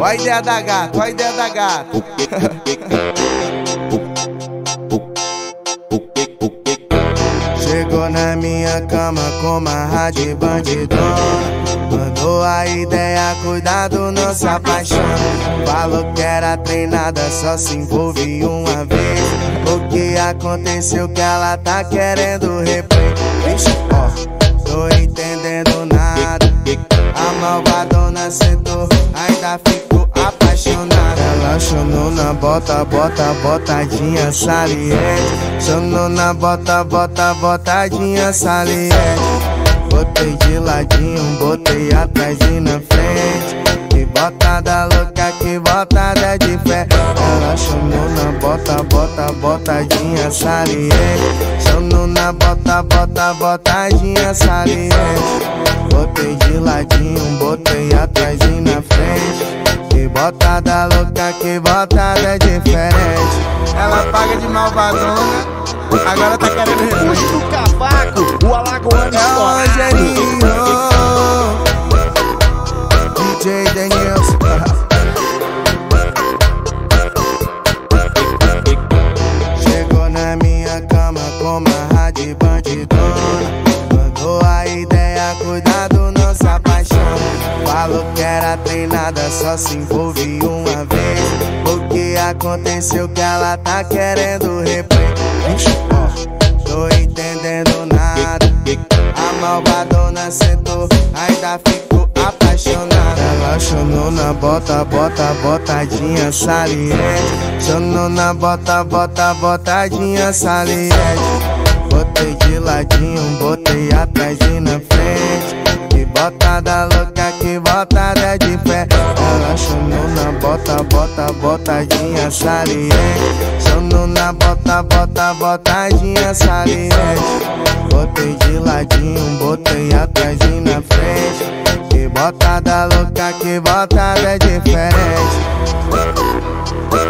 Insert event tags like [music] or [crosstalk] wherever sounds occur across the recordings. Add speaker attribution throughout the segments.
Speaker 1: Ó a ideia da gata, ó a ideia da gata. Chegou na minha cama com uma rádio bandidona. Mandou a ideia, cuidado, não se apaixona. Falou que era treinada, só se envolve uma vez. O que aconteceu que ela tá querendo replay? Vixe, ó, tô entendendo nada. A malvadona sentou, ainda ficou apaixonada. Ela chonou na bota, bota, botadinha saliente. Chonou na bota, bota, botadinha saliente. Botei de ladinho, botei atrás e na frente. Que botada louca, que botada de fé. Ela chamou na bota, bota, botadinha saliente. Chamou na bota, bota, botadinha saliente. Botei de ladinho, botei atrás e na frente. Que botada louca, que botada diferente. Ela paga de malvadona. Agora tá querendo
Speaker 2: Puxa do cavaco, o alagoano
Speaker 1: É o. DJ Denilson [laughs] Chegou na minha cama com uma rádio bandidona. Mandou a ideia, cuidado, não se apaixona Falou que era treinada, só se envolve uma vez. O que aconteceu que ela tá querendo ó, Tô entendendo nada. A malvadona sentou, ainda ficou Ela chonou na bota, bota, botadinha saliente Chonou na bota, bota, botadinha saliente Botei de ladinho, botei atrás e na frente botada louca, que botada de pé. Ela chonou na bota, bota, botadinha saliente Chonou na bota, bota, botadinha saliente Botei de ladinho, botei atrás e na frente. Que botada louca, que botada diferente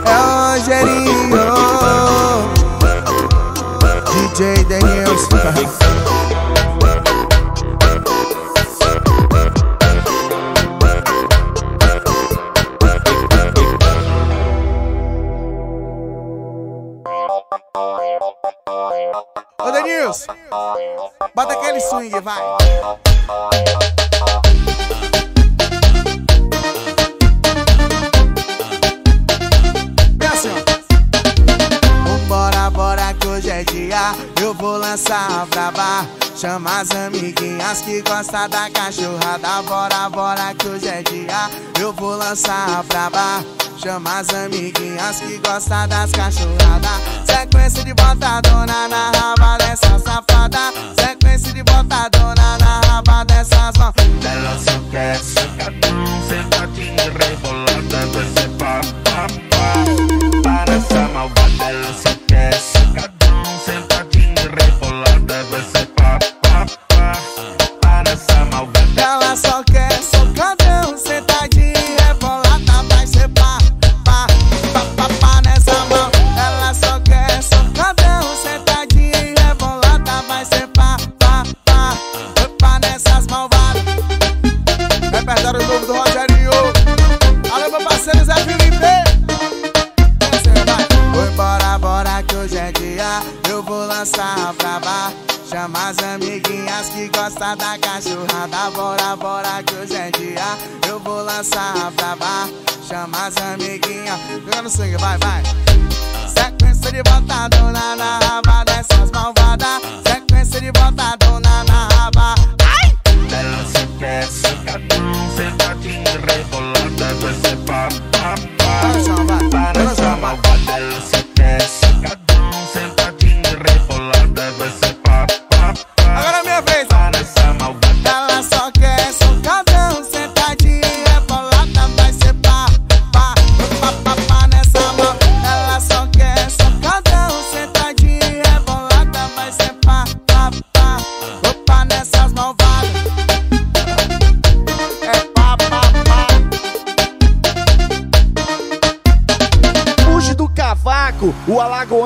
Speaker 1: É o Rogerinho. DJ Denilson Ô Denilson, bota aquele swing, vai. É assim. Bora, bora que hoje é dia Eu vou lançar a braba Chama as amiguinhas que gostam da cachorrada. Bora, bora que hoje é dia. Eu vou lançar a braba Chama as amiguinhas que gostam das cachorradas Sequência de botadona na raba dessa safada. Sequência de botadona na raba dessas mãos
Speaker 3: Ela só quer sacadão, sentadinha rebolada Vai ser pá, pá, pá. Para essa malvada Ela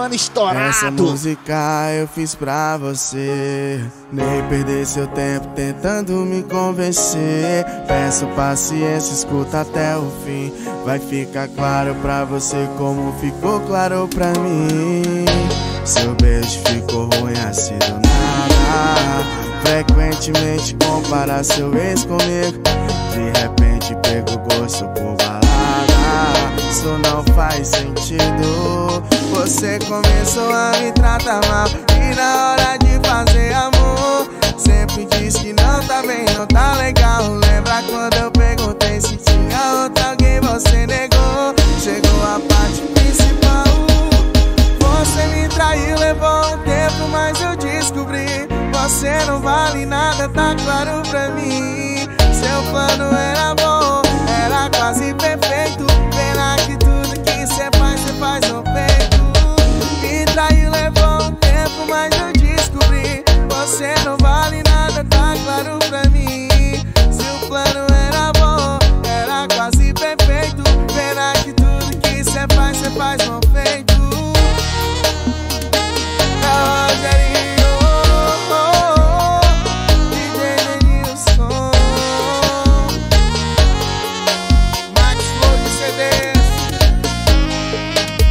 Speaker 2: Alagoano estourado.
Speaker 1: Essa música eu fiz pra você. Nem perder seu tempo tentando me convencer. Peço paciência, escuta até o fim. Vai ficar claro pra você como ficou claro pra mim. Seu beijo ficou ruim assim do nada. Frequentemente compara seu ex comigo. De repente pego gosto por balada. Isso não faz sentido. Você começou a me tratar mal. E na hora de fazer amor, sempre diz que não tá bem, não tá legal. Lembra quando eu perguntei se tinha outra alguém, você negou. Chegou a parte principal. Você me traiu, levou um tempo, mas eu descobri. Você não vale nada, tá claro pra mim. Seu plano era bom, era quase perfeito.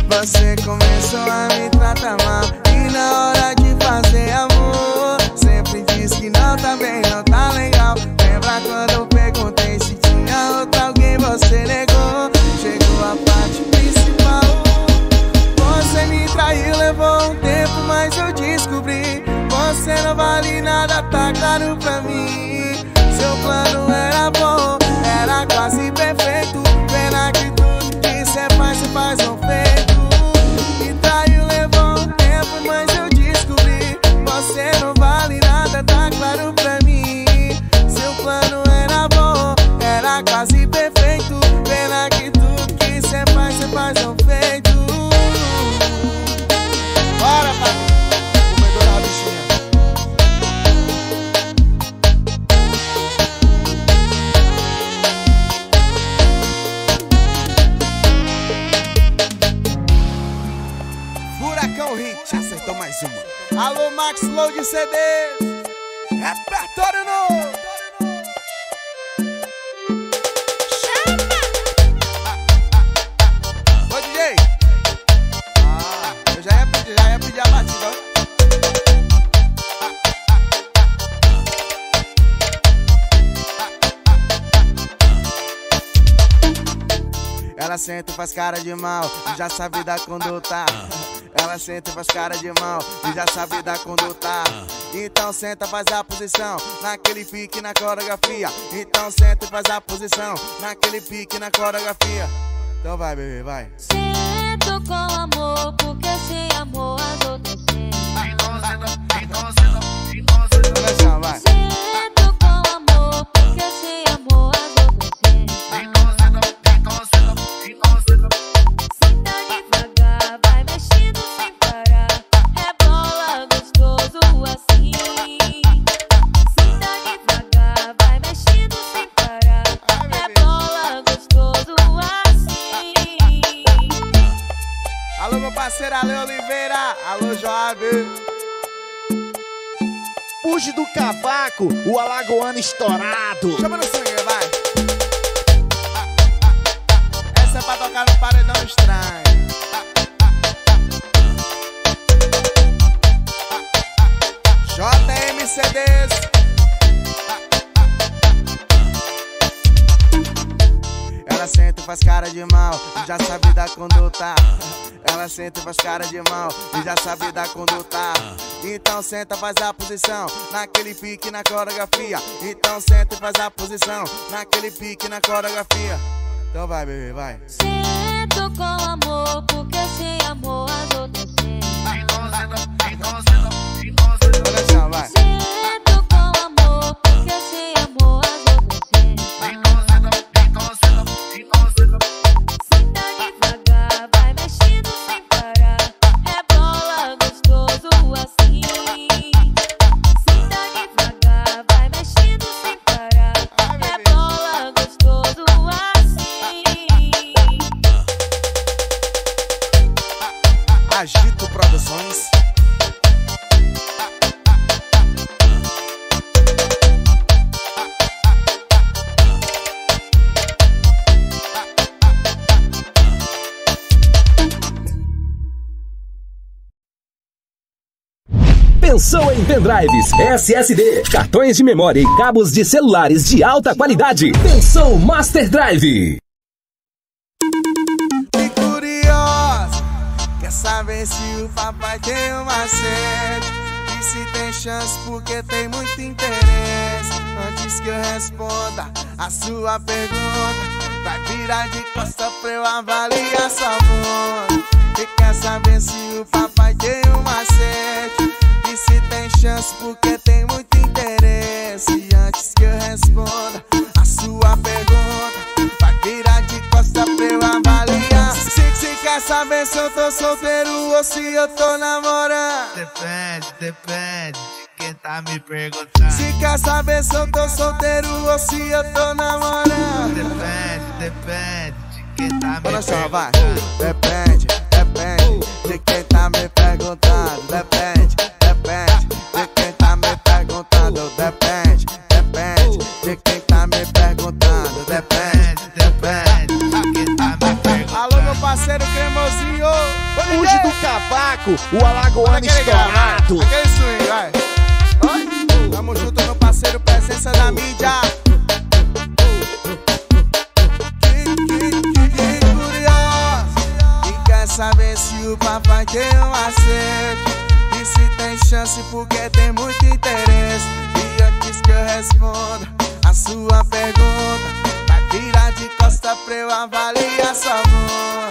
Speaker 1: Você começou a me tratar mal E na hora de fazer amor Sempre diz que não tá bem, não tá legal. Lembra quando eu perguntei se tinha outra alguém Você negou, chegou a parte principal Você me traiu, levou um tempo, mas eu descobri Você não vale nada, tá claro pra mim. Seu plano era bom, era quase perfeito Max Low de CD. Repertório novo. Ô, DJ. Ah, eu já ia já ia pedir a batida. Ela senta e faz cara de mal já sabe da conduta. Ela senta e faz cara de mal e já sabe da conduta. Então senta, faz a posição naquele pique na coreografia. Então senta e faz a posição naquele pique na coreografia. Então vai, bebê, vai.
Speaker 4: Sinto com amor, porque sem amor
Speaker 2: o Alagoano estourado.
Speaker 1: Chama no sangue, cara de mal e já sabe da conduta. Ela senta e faz cara de mal e já sabe da conduta. Então senta, faz a posição naquele pique na coreografia. Então senta e faz a posição naquele pique na coreografia. Então vai, bebê, vai.
Speaker 4: Sinto com amor, porque sem amor
Speaker 5: Pensou em pendrives, SSD, cartões de memória e cabos de celulares de alta qualidade? Pensou Master Drive.
Speaker 1: Que curiosa, quer saber se o papai tem uma sede E se tem chance porque tem muito interesse Antes que eu responda a sua pergunta Vai virar de costa pra eu avaliar sua bunda E quer saber se o papai tem uma sede E se tem chance porque tem muito interesse Antes que eu responda a sua pergunta Vai virar de costa pra eu avaliar Se, se quer saber se eu tô solteiro ou se eu tô namorando
Speaker 3: Depende, depende de quem tá me perguntando.
Speaker 1: Se quer saber se eu tô solteiro ou se eu tô namorando
Speaker 3: Depende, depende de quem tá me
Speaker 1: Olha só, vai. Depende, depende de quem tá me perguntando. Depende
Speaker 2: cavaco, o alagoano estourado.
Speaker 1: Aquele swing, vai. Oi? Tamo junto, meu parceiro, presença da mídia. E saber se o papai tem um acerto. E se tem chance, porque tem muito interesse. E antes que eu responda a sua pergunta, vai virar de costa pra eu avaliar sua bunda.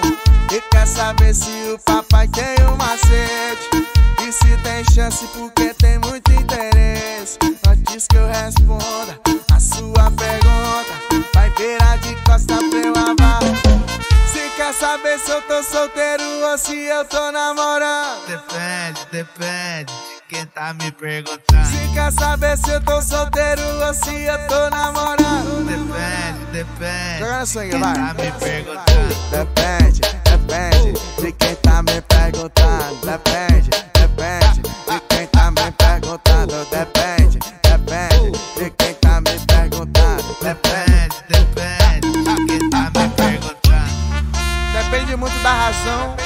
Speaker 1: E quer saber se o papai tem um macete E se tem chance porque tem muito interesse Antes que eu responda a sua pergunta Vai virar de costa pra eu avaliar Se quer saber se eu tô solteiro ou se eu tô namorando
Speaker 3: Depende, depende de quem tá me perguntando.
Speaker 1: Se quer saber se eu tô solteiro ou se eu tô namorando
Speaker 3: Depende, depende
Speaker 1: Joga
Speaker 3: quem
Speaker 1: vai.
Speaker 3: tá me perguntando.
Speaker 1: Depende, depende de quem tá me perguntando. Depende, depende de quem tá me perguntando. Depende, depende de quem tá me perguntando. Depende,
Speaker 3: Depende, de quem tá me perguntando.
Speaker 1: depende muito da razão,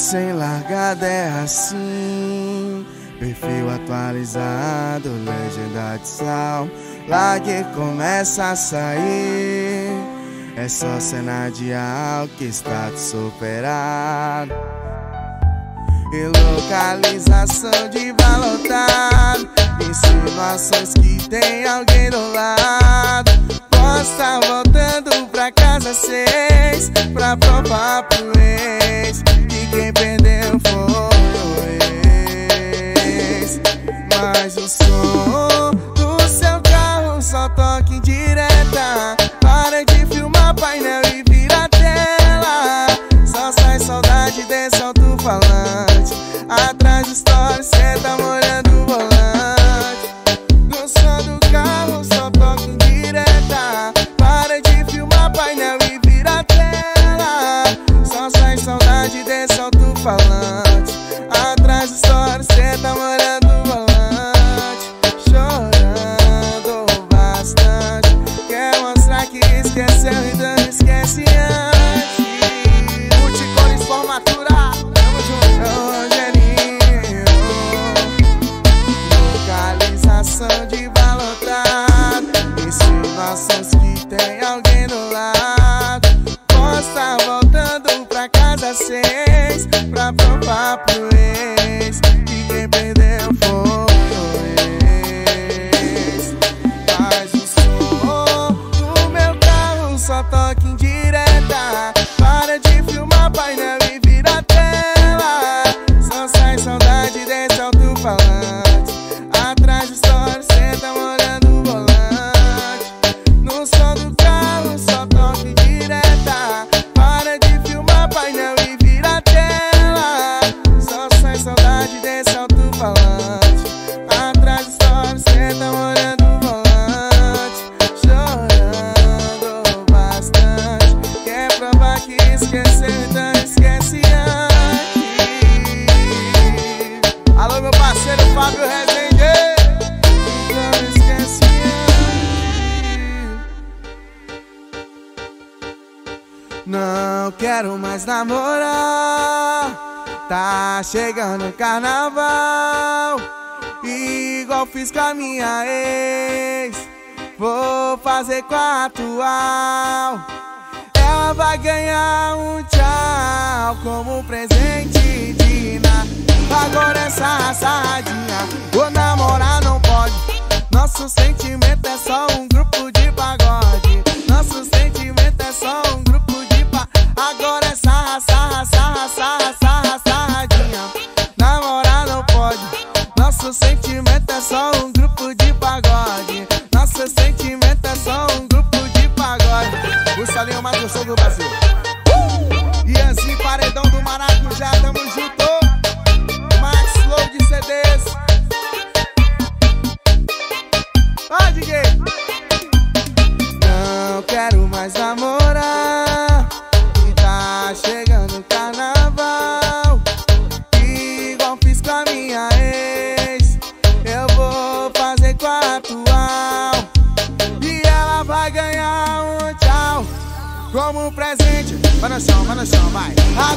Speaker 1: Recém-largada é assim. Perfil atualizado, legenda de sal. Que começa a sair. É só cena de que está superado e localização de valotado Insinuações que tem alguém do lado. Posso estar voltando pra casa seis Pra provar pro ex quem perdeu foi. O ex Mas o som do seu carro só toca em direta. Para de filmar painel e vira tela. Só sai saudade desse alto-falante. Atrás do story, cê tá molhando carro Só toca Igual fiz com a minha ex. Vou fazer com a atual. Ela vai ganhar um tchau como presente de Natal. Agora essa assadinha, vou namorar não pode. Nosso sentimento é só um grupo de pagode. Nosso sentimento é só um grupo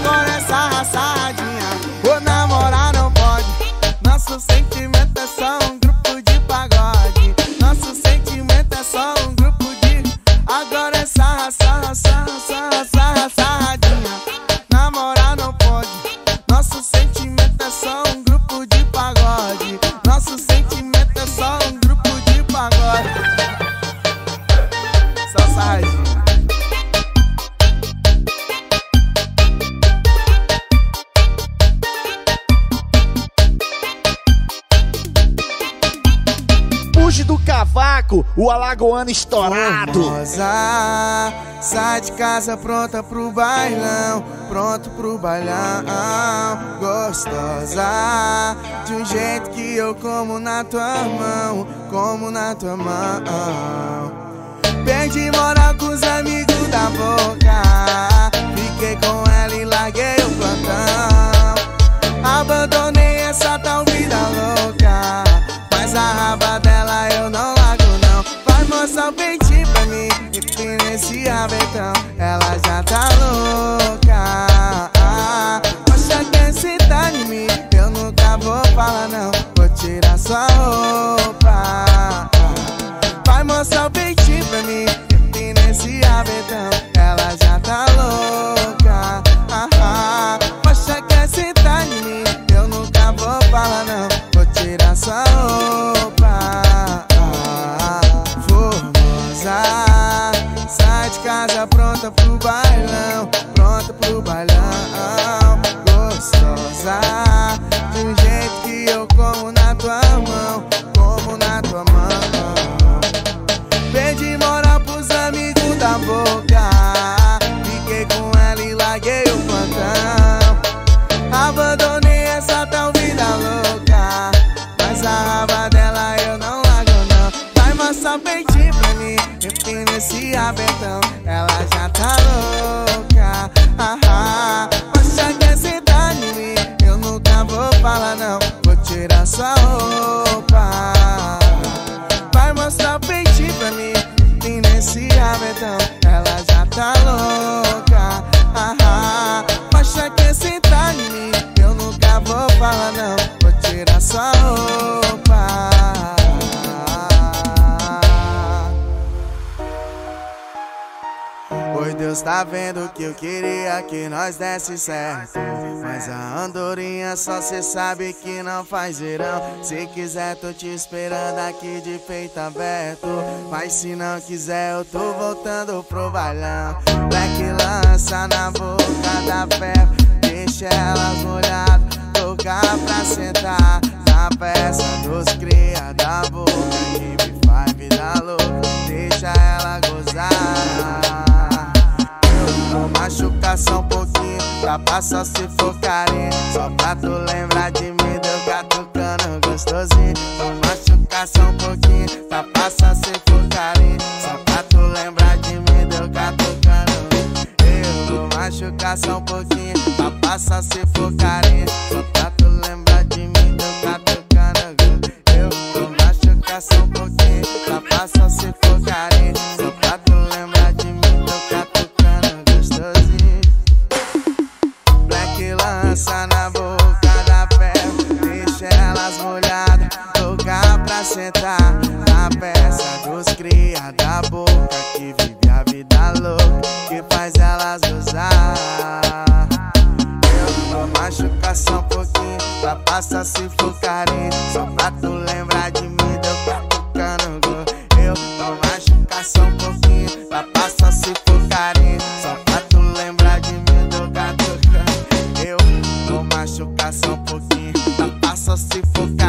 Speaker 1: Agora essa raçadinha. O namorar não pode. Nosso sentimento é só um
Speaker 2: alagoano estourado.
Speaker 1: Formosa, sai de casa pronta pro bailão, pronto pro bailão. Gostosa, de um jeito que eu como na tua mão, como na tua mão. Perdi moral com os amigos da boca, fiquei com ela e larguei o plantão. Abandonei essa tal vida louca. Mas a O peitinho pra mim. E nesse rabetão Ela já tá louca. Acha que esse tá em mim? Eu nunca vou falar não Vou tirar sua roupa. Vai mostrar o peitinho pra mim. E nesse rabetão Ela já tá louca. Acha que esse tá em mim? Eu nunca vou falar não Vou tirar sua roupa tá vendo que eu queria que nós desse certo? Mas a andorinha só cê sabe que não faz verão. Se quiser tô te esperando aqui de peito aberto. Mas se não quiser eu tô voltando pro bailão. Black lança na boca da ferro Deixa elas molhadas Tocar pra sentar. Na peça dos cria da boca Que me faz vida louca machucar só um pouquinho. Pra passar se for carinho Só pra tu lembrar de mim Deu catucando gostosinho. Vou machucar só um pouquinho. Pra passar só um pouquinho. Não passa se for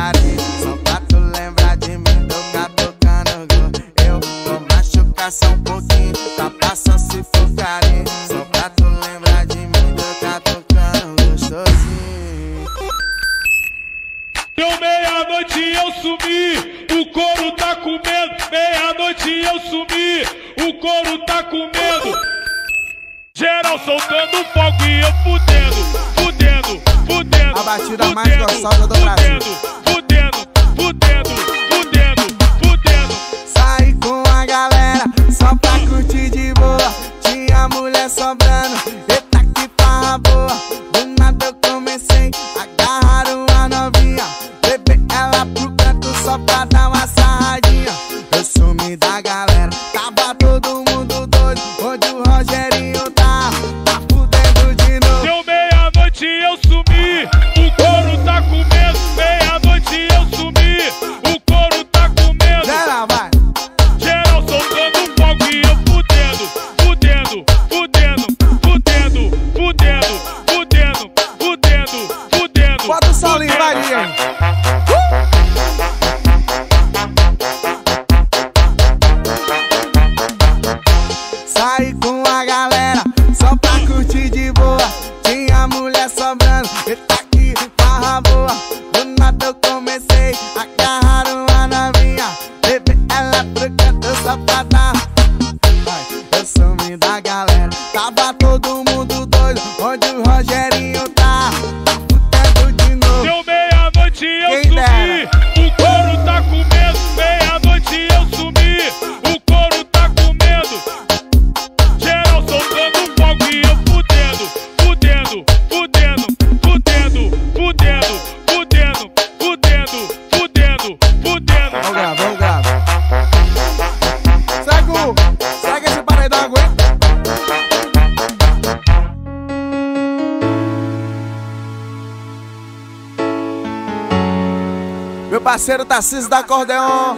Speaker 1: parceiro Tarcísio da Acordeon.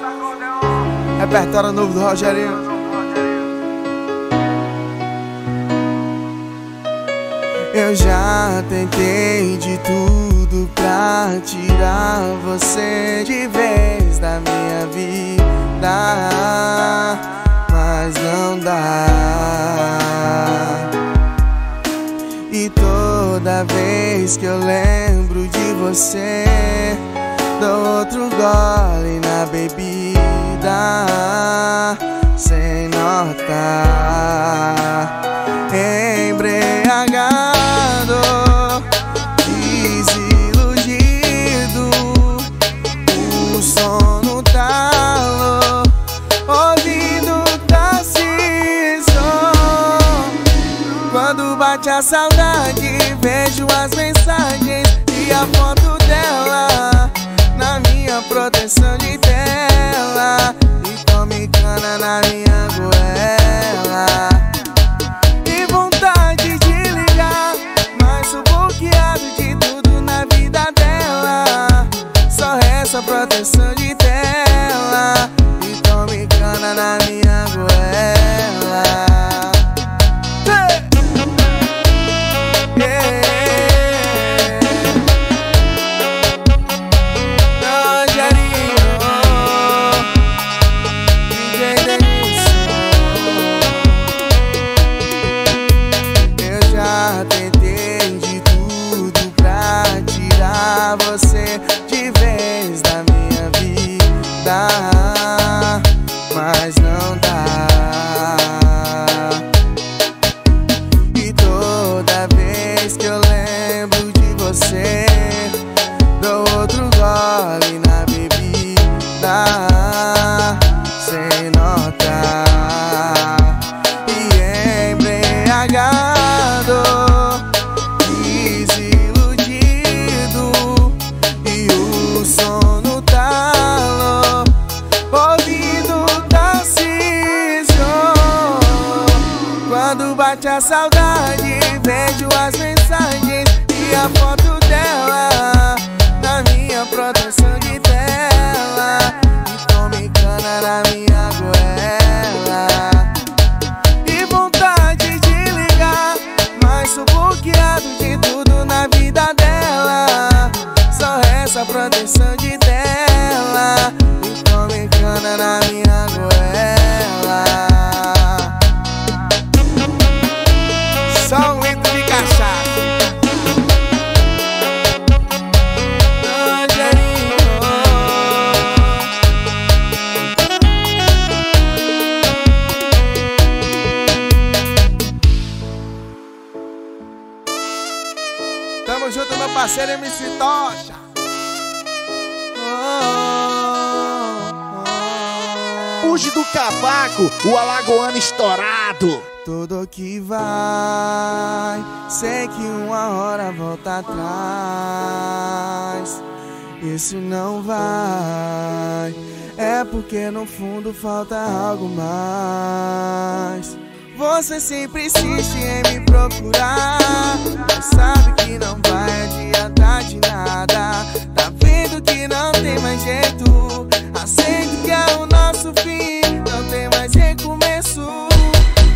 Speaker 1: Repertório novo do Rogerinho. Eu já tentei de tudo pra tirar você de vez da minha vida, mas não dá. E toda vez que eu lembro de você, Dou outro gole na bebida Sem nota. Embriagado Desiludido O sono tá talo Ouvindo tá o Tarcísio Quando bate a salada banana na minha goela. E vontade de ligar Mas sou bloqueado de tudo na vida dela. Só resta proteção de tela. Então me cana na minha Tamo junto, meu parceiro MC Tocha.
Speaker 2: Fuge do cavaco, o alagoano estourado.
Speaker 1: Tudo que vai, sei que uma hora volta atrás. Isso não vai, é porque no fundo falta algo mais. Você sempre insiste em me procurar, sabe que não vai adiantar de nada. Tá vendo que não tem mais jeito, aceito que é o nosso fim, não tem mais recomeço.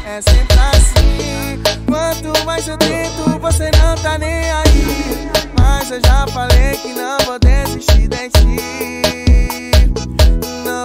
Speaker 1: É sempre assim. Quanto mais eu tento, você não tá nem aí. Mas eu já falei que não vou desistir de ti. Não